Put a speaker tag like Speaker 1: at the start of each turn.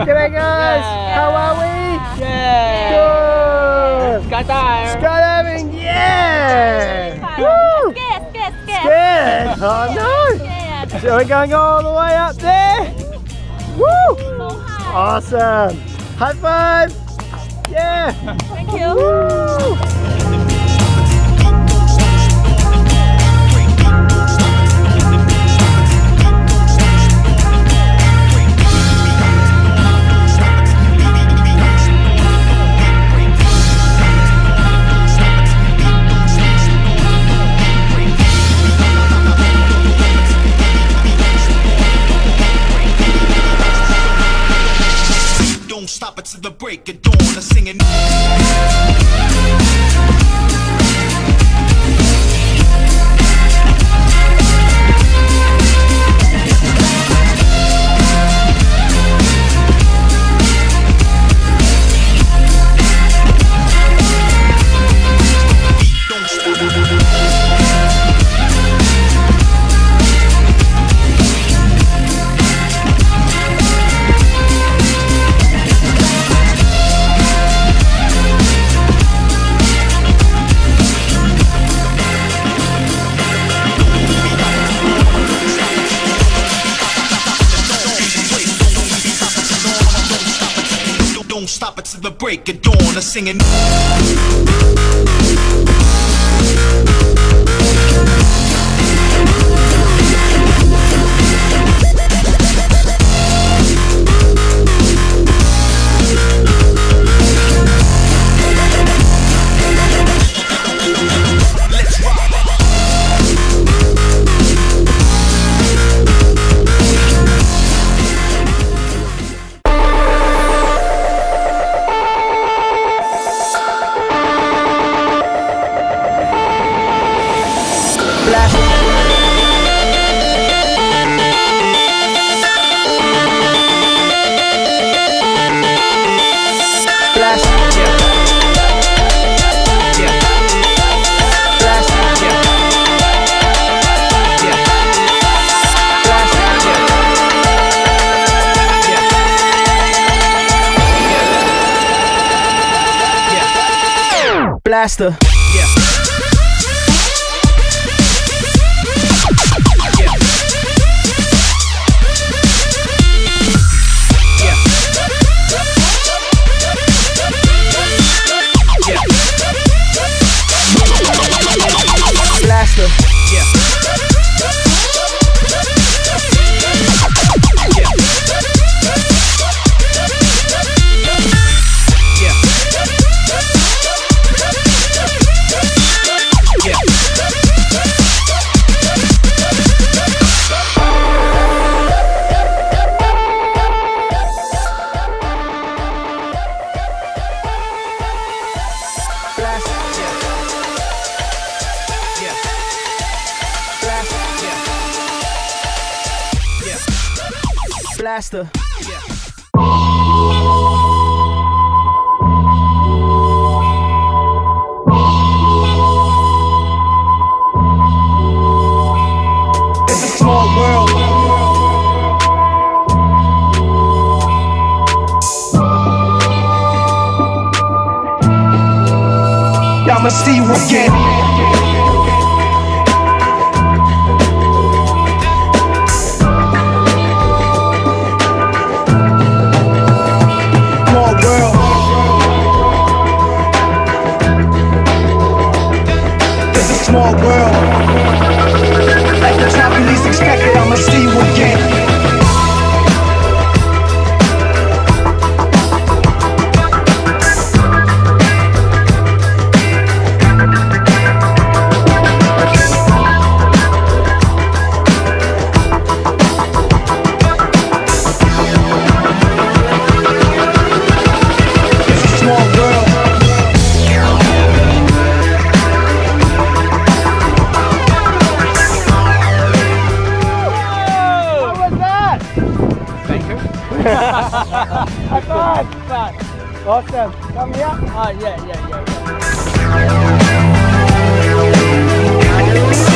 Speaker 1: G'day guys! Yeah. How are we?
Speaker 2: Yeah!
Speaker 1: Good!
Speaker 2: Skydiving!
Speaker 1: Skydiving! Yeah! Woo! Scared,
Speaker 2: scared,
Speaker 1: scared! Oh no! Scared. So we're going all the way up there! Woo! So awesome! High five! Yeah! Thank you! Woo. Break of dawn. Singing. Don't, stop until the break of dawn. I'm singing. Blaster. Yeah. Blaster. Yeah.
Speaker 3: It's a small world. I'ma see you again. Small world. At the time you least expected, I'ma see you
Speaker 1: Back, back, back. Awesome. Come here. Ah,
Speaker 2: yeah, yeah, yeah. yeah.